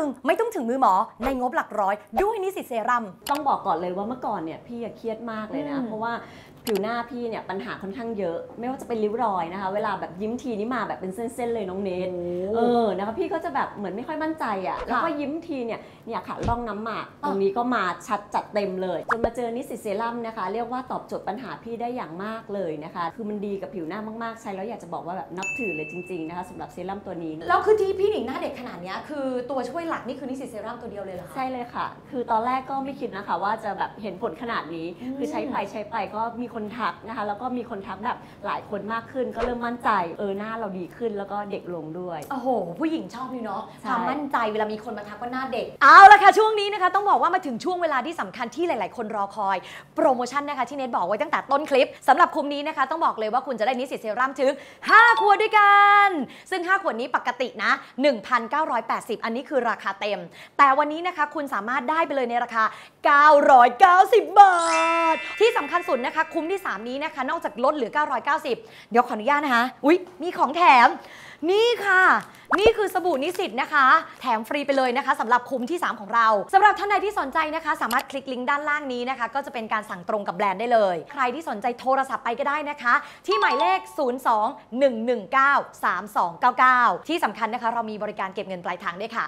นึ่งไม่ต้องถึงมือหมอในงบหลักร้อย ด้วยนิสิตเซรั่ม ต้องบอกก่อนเลยว่าเมื่อก่อนเนี่ยพี่อะเครียดมากเลยนะ อืม เพราะว่าผิวหน้าพี่เนี่ยปัญหาค่อนข้างเยอะ ไม่ว่าจะเป็นริ้วรอยนะคะ เวลาแบบยิ้มทีนี่มาแบบเป็นเส้นๆเลยน้องเนท เออ นะคะพี่ก็จะแบบเหมือนไม่ค่อยมั่นใจอะ่ะ แล้วก็ยิ้มทีเนี่ย เนี่ยค่ะร่องน้ำหมาก ตรงนี้ก็มาชัดจัดเต็มเลย จนมาเจอนิสสิตเซรั่มนะคะ เรียกว่าตอบโจทย์ปัญหาพี่ได้อย่างมากเลยนะคะ คือมันดีกับผิวหน้ามากๆ ใช้แล้วอยากจะบอกว่าแบบนับถือเลยจริงๆนะคะสำหรับเซรั่มตัวนี้ แล้วคือที่พี่หนิงหน้าเด็กขนาดเนี้ยคือตัวช่วยหลักนี่คือนิสิตเซรั่มตัวเดียวเลยเหรอคะ ใช่เลยค่ะ คือตอนแรกก็ไม่คิดนะคะ ว่าจะแบบเห็นผลขนาดนี้ อืม คือใช้ไปใช้ไปก็มีคนทักนะคะ แล้วก็มีคนทักแบบหลายคนมากขึ้น ก็เริ่มมั่นใจ เออหน้าเราดีขึ้นแล้วก็เด็กลงด้วย โอ้โห ผู้หญิงชอบนี่เนาะใช่ ความมั่นใจเวลามีคนมาทักว่าหน้าเด็ก เอาละค่ะ ช่วงนี้นะคะ ต้องบอกว่ามาถึงช่วงเวลาที่สำคัญที่หลาย ๆ คนรอคอย โปรโมชั่นนะคะ ที่เน็ตบอกไว้ตั้งแต่ต้นคลิปสำหรับคุมนี้นะคะ ต้องบอกเลยว่าคุณจะได้นิสิตเซรั่มถึง 5 ขวดด้วยกัน ซึ่ง 5 ขวดนี้ปกตินะ 1,980 อันนี้คือราคาเต็ม แต่วันนี้นะคะคุณสามารถได้ไปเลยในราคา 990 บาท ที่สำคัญสุดนะคะ คุ้มที่ 3 นี้นะคะ นอกจากลดเหลือ 990 เดี๋ยวขออนุญาตนะคะอุ๊ย มีของแถม นี่ค่ะนี่คือสบู่นิสิตนะคะ แถมฟรีไปเลยนะคะสำหรับคุ้มที่ 3 ของเราสำหรับท่านใดที่สนใจนะคะ สามารถคลิกลิงก์ด้านล่างนี้นะคะ ก็จะเป็นการสั่งตรงกับแบรนด์ได้เลย ใครที่สนใจโทรศัพท์ไปก็ได้นะคะ ที่หมายเลข 02-119-3299 ที่สำคัญนะคะ เรามีบริการเก็บเงินปลายทางด้วยค่ะ